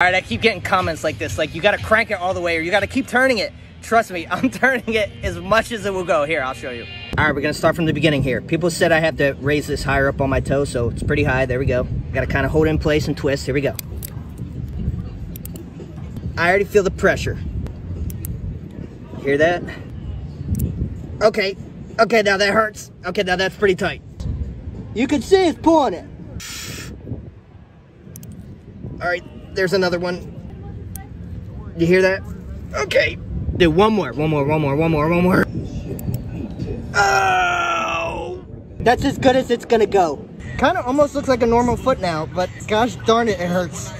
All right, I keep getting comments like this, like you gotta crank it all the way or you gotta keep turning it. Trust me, I'm turning it as much as it will go. Here, I'll show you. All right, we're gonna start from the beginning here. People said I have to raise this higher up on my toe, so it's pretty high. There we go. Gotta kind of hold it in place and twist. Here we go. I already feel the pressure. Hear that? Okay, okay, now that hurts. Okay, now that's pretty tight. You can see it's pulling it. All right, there's another one. You hear that? Okay. Do one more, one more, one more, one more, one more. Oh! That's as good as it's gonna go. Kind of almost looks like a normal foot now, but gosh darn it, it hurts.